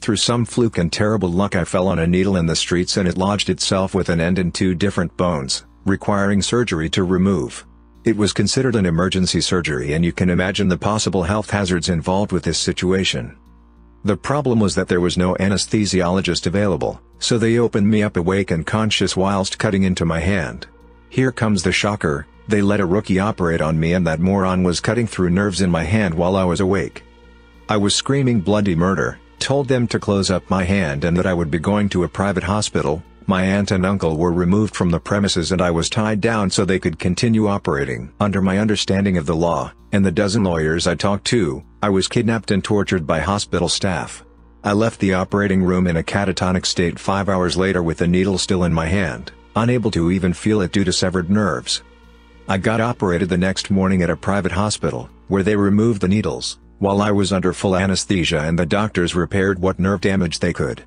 Through some fluke and terrible luck I fell on a needle in the streets and it lodged itself with an end in two different bones, requiring surgery to remove. It was considered an emergency surgery and you can imagine the possible health hazards involved with this situation. The problem was that there was no anesthesiologist available, so they opened me up awake and conscious whilst cutting into my hand. Here comes the shocker, they let a rookie operate on me and that moron was cutting through nerves in my hand while I was awake. I was screaming bloody murder, told them to close up my hand and that I would be going to a private hospital, my aunt and uncle were removed from the premises and I was tied down so they could continue operating. Under my understanding of the law, and the dozen lawyers I talked to, I was kidnapped and tortured by hospital staff. I left the operating room in a catatonic state five hours later with the needle still in my hand, unable to even feel it due to severed nerves. I got operated the next morning at a private hospital, where they removed the needles while I was under full anesthesia and the doctors repaired what nerve damage they could.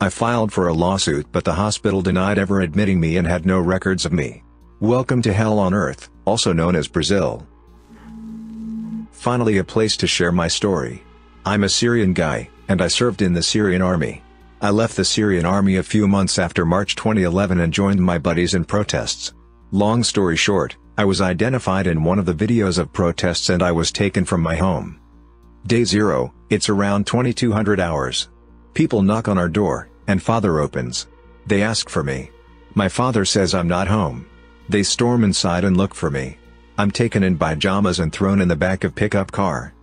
I filed for a lawsuit but the hospital denied ever admitting me and had no records of me. Welcome to Hell on Earth, also known as Brazil. Finally a place to share my story. I'm a Syrian guy, and I served in the Syrian army. I left the Syrian army a few months after March 2011 and joined my buddies in protests. Long story short, I was identified in one of the videos of protests and I was taken from my home. Day 0, it's around 2200 hours. People knock on our door, and father opens. They ask for me. My father says I'm not home. They storm inside and look for me. I'm taken in by Jamas and thrown in the back of pickup car.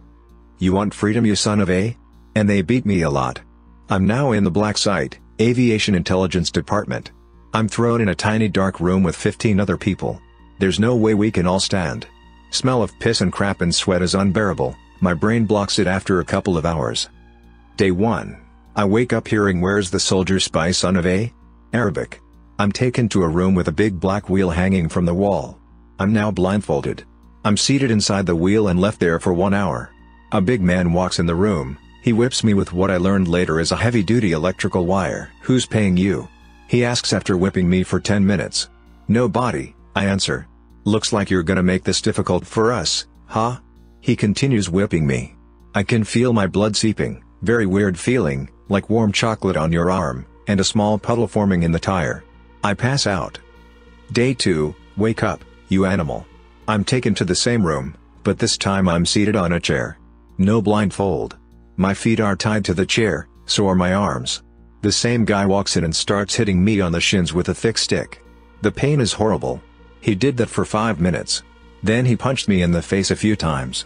You want freedom you son of a? And they beat me a lot. I'm now in the black site, Aviation Intelligence Department. I'm thrown in a tiny dark room with 15 other people. There's no way we can all stand. Smell of piss and crap and sweat is unbearable. My brain blocks it after a couple of hours. Day 1. I wake up hearing Where's the soldier spy son of a? Arabic. I'm taken to a room with a big black wheel hanging from the wall. I'm now blindfolded. I'm seated inside the wheel and left there for one hour. A big man walks in the room, he whips me with what I learned later is a heavy-duty electrical wire. Who's paying you? He asks after whipping me for 10 minutes. Nobody, I answer. Looks like you're gonna make this difficult for us, huh? He continues whipping me. I can feel my blood seeping, very weird feeling, like warm chocolate on your arm, and a small puddle forming in the tire. I pass out. Day 2, wake up, you animal. I'm taken to the same room, but this time I'm seated on a chair. No blindfold. My feet are tied to the chair, so are my arms. The same guy walks in and starts hitting me on the shins with a thick stick. The pain is horrible. He did that for 5 minutes. Then he punched me in the face a few times.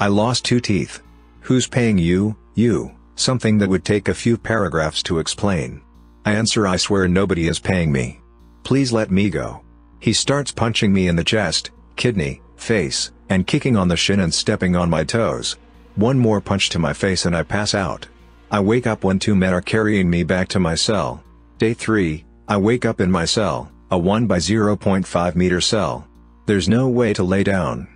I lost two teeth. Who's paying you, you, something that would take a few paragraphs to explain. I answer I swear nobody is paying me. Please let me go. He starts punching me in the chest, kidney, face, and kicking on the shin and stepping on my toes. One more punch to my face and I pass out. I wake up when two men are carrying me back to my cell. Day 3, I wake up in my cell, a 1 by 0.5 meter cell. There's no way to lay down.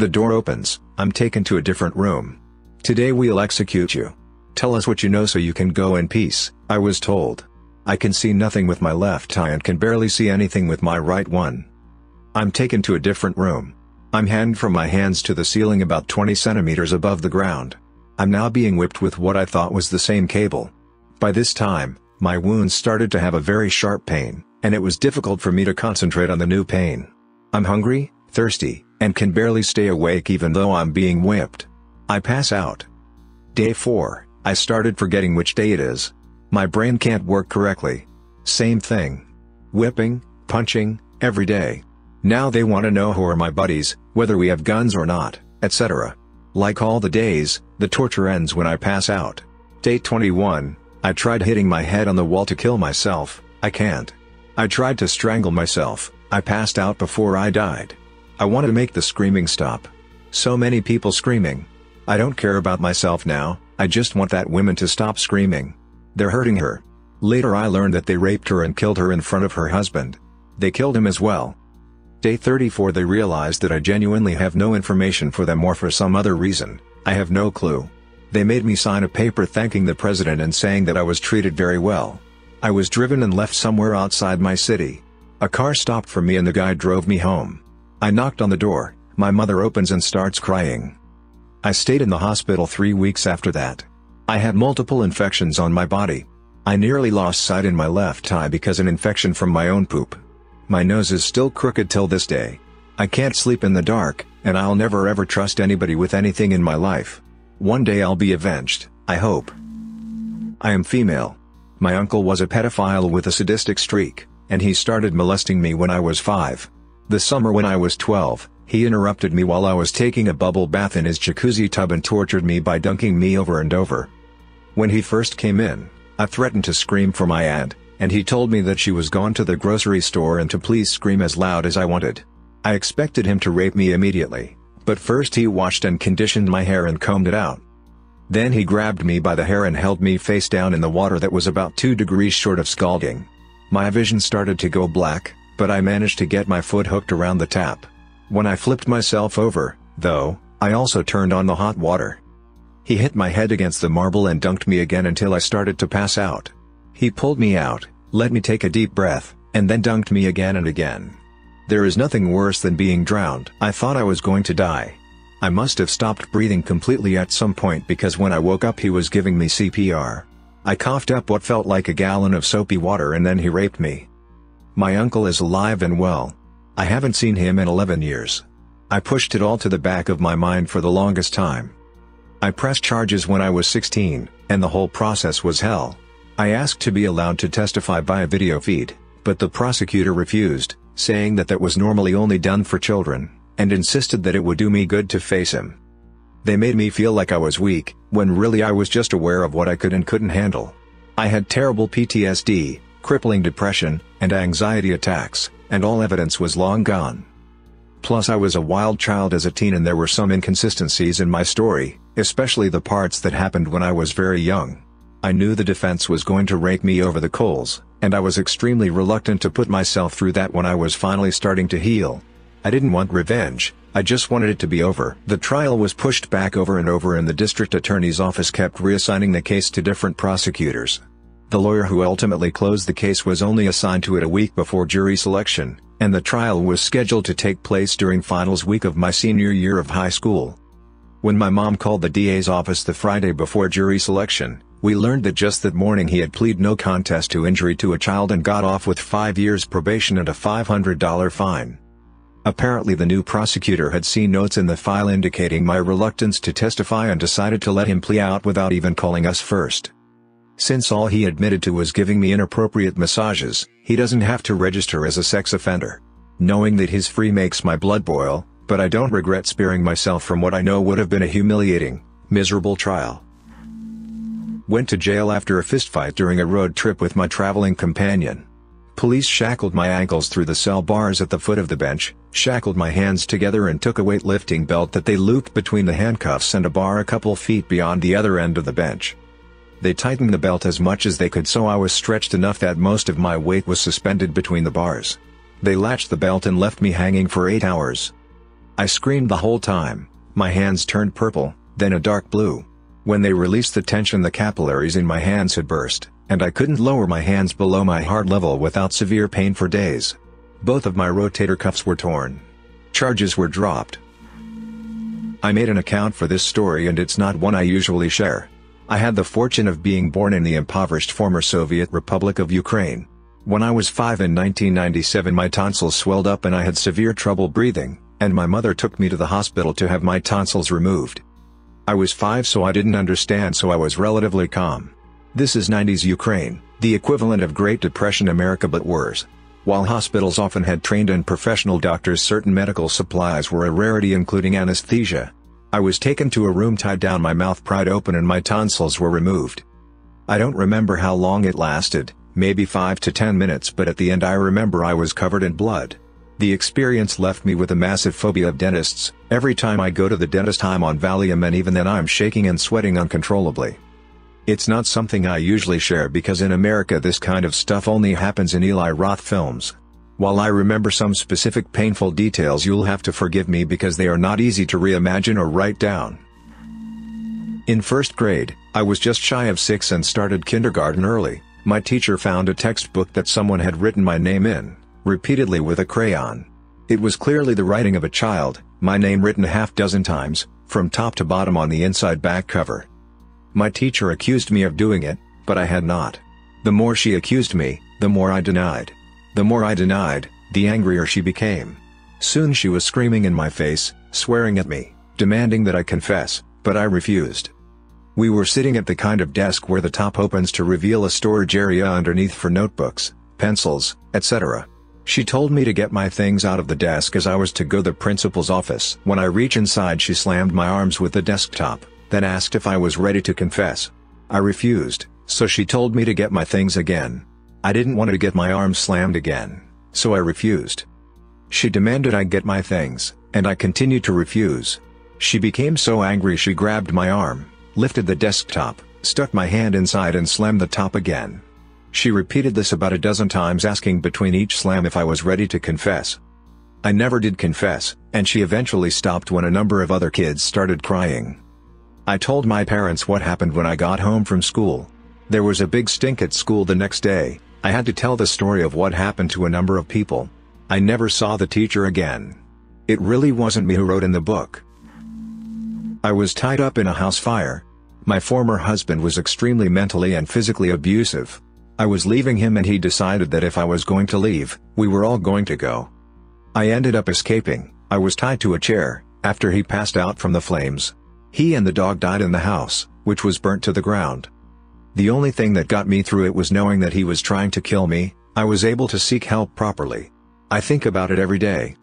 The door opens, I'm taken to a different room. Today we'll execute you. Tell us what you know so you can go in peace, I was told. I can see nothing with my left eye and can barely see anything with my right one. I'm taken to a different room. I'm hanged from my hands to the ceiling about 20 centimeters above the ground. I'm now being whipped with what I thought was the same cable. By this time, my wounds started to have a very sharp pain, and it was difficult for me to concentrate on the new pain. I'm hungry, thirsty, and can barely stay awake even though I'm being whipped. I pass out. Day 4, I started forgetting which day it is. My brain can't work correctly. Same thing. Whipping, punching, every day. Now they want to know who are my buddies, whether we have guns or not, etc. Like all the days, the torture ends when I pass out. Day 21, I tried hitting my head on the wall to kill myself, I can't. I tried to strangle myself, I passed out before I died. I want to make the screaming stop. So many people screaming. I don't care about myself now, I just want that woman to stop screaming. They're hurting her. Later I learned that they raped her and killed her in front of her husband. They killed him as well. Day 34 they realized that I genuinely have no information for them or for some other reason, I have no clue. They made me sign a paper thanking the president and saying that I was treated very well. I was driven and left somewhere outside my city. A car stopped for me and the guy drove me home. I knocked on the door, my mother opens and starts crying. I stayed in the hospital three weeks after that. I had multiple infections on my body. I nearly lost sight in my left eye because an infection from my own poop. My nose is still crooked till this day. I can't sleep in the dark, and I'll never ever trust anybody with anything in my life. One day I'll be avenged, I hope. I am female. My uncle was a pedophile with a sadistic streak, and he started molesting me when I was 5. The summer when I was 12, he interrupted me while I was taking a bubble bath in his jacuzzi tub and tortured me by dunking me over and over. When he first came in, I threatened to scream for my aunt, and he told me that she was gone to the grocery store and to please scream as loud as I wanted. I expected him to rape me immediately, but first he washed and conditioned my hair and combed it out. Then he grabbed me by the hair and held me face down in the water that was about 2 degrees short of scalding. My vision started to go black, but I managed to get my foot hooked around the tap. When I flipped myself over, though, I also turned on the hot water. He hit my head against the marble and dunked me again until I started to pass out. He pulled me out, let me take a deep breath, and then dunked me again and again. There is nothing worse than being drowned. I thought I was going to die. I must have stopped breathing completely at some point because when I woke up he was giving me CPR. I coughed up what felt like a gallon of soapy water and then he raped me. My uncle is alive and well. I haven't seen him in 11 years. I pushed it all to the back of my mind for the longest time. I pressed charges when I was 16, and the whole process was hell. I asked to be allowed to testify by a video feed, but the prosecutor refused, saying that that was normally only done for children, and insisted that it would do me good to face him. They made me feel like I was weak, when really I was just aware of what I could and couldn't handle. I had terrible PTSD, crippling depression, and anxiety attacks, and all evidence was long gone. Plus I was a wild child as a teen and there were some inconsistencies in my story, especially the parts that happened when I was very young. I knew the defense was going to rake me over the coals, and I was extremely reluctant to put myself through that when I was finally starting to heal. I didn't want revenge, I just wanted it to be over. The trial was pushed back over and over and the district attorney's office kept reassigning the case to different prosecutors. The lawyer who ultimately closed the case was only assigned to it a week before jury selection, and the trial was scheduled to take place during finals week of my senior year of high school. When my mom called the DA's office the Friday before jury selection, we learned that just that morning he had pleaded no contest to injury to a child and got off with five years probation and a $500 fine. Apparently the new prosecutor had seen notes in the file indicating my reluctance to testify and decided to let him plea out without even calling us first. Since all he admitted to was giving me inappropriate massages, he doesn't have to register as a sex offender. Knowing that his free makes my blood boil, but I don't regret sparing myself from what I know would have been a humiliating, miserable trial. Went to jail after a fistfight during a road trip with my traveling companion. Police shackled my ankles through the cell bars at the foot of the bench, shackled my hands together and took a weightlifting belt that they looped between the handcuffs and a bar a couple feet beyond the other end of the bench. They tightened the belt as much as they could so I was stretched enough that most of my weight was suspended between the bars. They latched the belt and left me hanging for 8 hours. I screamed the whole time, my hands turned purple, then a dark blue. When they released the tension the capillaries in my hands had burst, and I couldn't lower my hands below my heart level without severe pain for days. Both of my rotator cuffs were torn. Charges were dropped. I made an account for this story and it's not one I usually share. I had the fortune of being born in the impoverished former Soviet Republic of Ukraine. When I was 5 in 1997 my tonsils swelled up and I had severe trouble breathing, and my mother took me to the hospital to have my tonsils removed. I was 5 so I didn't understand so I was relatively calm. This is 90s Ukraine, the equivalent of Great Depression America but worse. While hospitals often had trained and professional doctors certain medical supplies were a rarity including anesthesia, I was taken to a room tied down my mouth pried open and my tonsils were removed. I don't remember how long it lasted, maybe 5 to 10 minutes but at the end I remember I was covered in blood. The experience left me with a massive phobia of dentists, every time I go to the dentist I'm on Valium and even then I'm shaking and sweating uncontrollably. It's not something I usually share because in America this kind of stuff only happens in Eli Roth films. While I remember some specific painful details you'll have to forgive me because they are not easy to reimagine or write down. In first grade, I was just shy of six and started kindergarten early. My teacher found a textbook that someone had written my name in, repeatedly with a crayon. It was clearly the writing of a child, my name written a half dozen times, from top to bottom on the inside back cover. My teacher accused me of doing it, but I had not. The more she accused me, the more I denied. The more I denied, the angrier she became. Soon she was screaming in my face, swearing at me, demanding that I confess, but I refused. We were sitting at the kind of desk where the top opens to reveal a storage area underneath for notebooks, pencils, etc. She told me to get my things out of the desk as I was to go the principal's office. When I reach inside she slammed my arms with the desktop, then asked if I was ready to confess. I refused, so she told me to get my things again. I didn't want to get my arm slammed again, so I refused. She demanded I get my things, and I continued to refuse. She became so angry she grabbed my arm, lifted the desktop, stuck my hand inside and slammed the top again. She repeated this about a dozen times asking between each slam if I was ready to confess. I never did confess, and she eventually stopped when a number of other kids started crying. I told my parents what happened when I got home from school. There was a big stink at school the next day, I had to tell the story of what happened to a number of people. I never saw the teacher again. It really wasn't me who wrote in the book. I was tied up in a house fire. My former husband was extremely mentally and physically abusive. I was leaving him and he decided that if I was going to leave, we were all going to go. I ended up escaping, I was tied to a chair, after he passed out from the flames. He and the dog died in the house, which was burnt to the ground. The only thing that got me through it was knowing that he was trying to kill me, I was able to seek help properly. I think about it every day.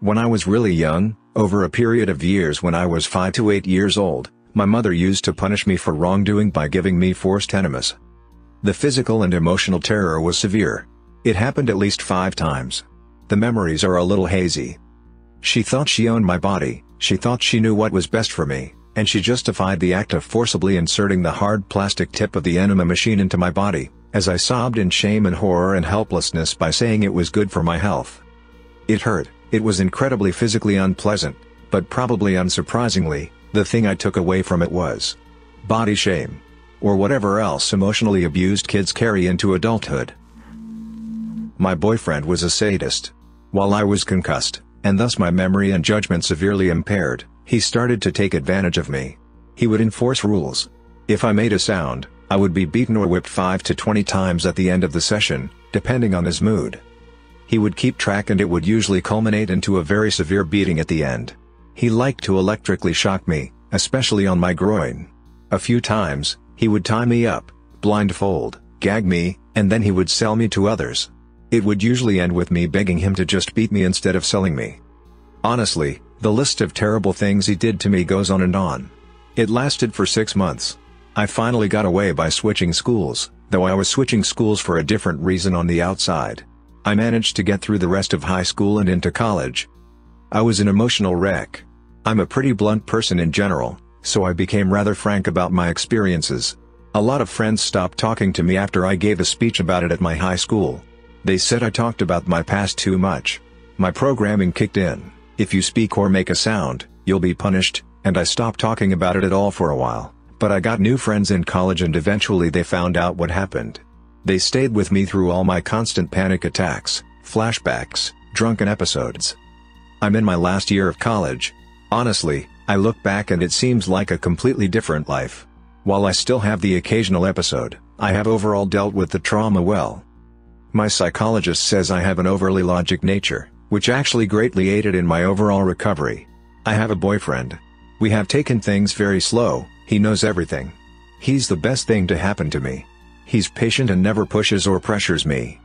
When I was really young, over a period of years when I was 5 to 8 years old, my mother used to punish me for wrongdoing by giving me forced enemas. The physical and emotional terror was severe. It happened at least five times. The memories are a little hazy. She thought she owned my body, she thought she knew what was best for me, and she justified the act of forcibly inserting the hard plastic tip of the enema machine into my body, as I sobbed in shame and horror and helplessness by saying it was good for my health. It hurt. It was incredibly physically unpleasant, but probably unsurprisingly, the thing I took away from it was body shame. Or whatever else emotionally abused kids carry into adulthood. My boyfriend was a sadist. While I was concussed, and thus my memory and judgment severely impaired, he started to take advantage of me. He would enforce rules. If I made a sound, I would be beaten or whipped 5 to 20 times at the end of the session, depending on his mood. He would keep track and it would usually culminate into a very severe beating at the end. He liked to electrically shock me, especially on my groin. A few times, he would tie me up, blindfold, gag me, and then he would sell me to others. It would usually end with me begging him to just beat me instead of selling me. Honestly, the list of terrible things he did to me goes on and on. It lasted for six months. I finally got away by switching schools, though I was switching schools for a different reason on the outside. I managed to get through the rest of high school and into college. I was an emotional wreck. I'm a pretty blunt person in general, so I became rather frank about my experiences. A lot of friends stopped talking to me after I gave a speech about it at my high school. They said I talked about my past too much. My programming kicked in, if you speak or make a sound, you'll be punished, and I stopped talking about it at all for a while. But I got new friends in college and eventually they found out what happened. They stayed with me through all my constant panic attacks, flashbacks, drunken episodes. I'm in my last year of college. Honestly, I look back and it seems like a completely different life. While I still have the occasional episode, I have overall dealt with the trauma well. My psychologist says I have an overly logic nature, which actually greatly aided in my overall recovery. I have a boyfriend. We have taken things very slow, he knows everything. He's the best thing to happen to me. He's patient and never pushes or pressures me.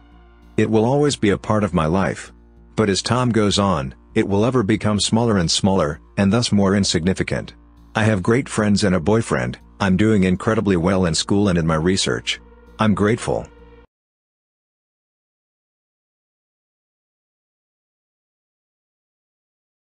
It will always be a part of my life. But as time goes on, it will ever become smaller and smaller, and thus more insignificant. I have great friends and a boyfriend, I'm doing incredibly well in school and in my research. I'm grateful.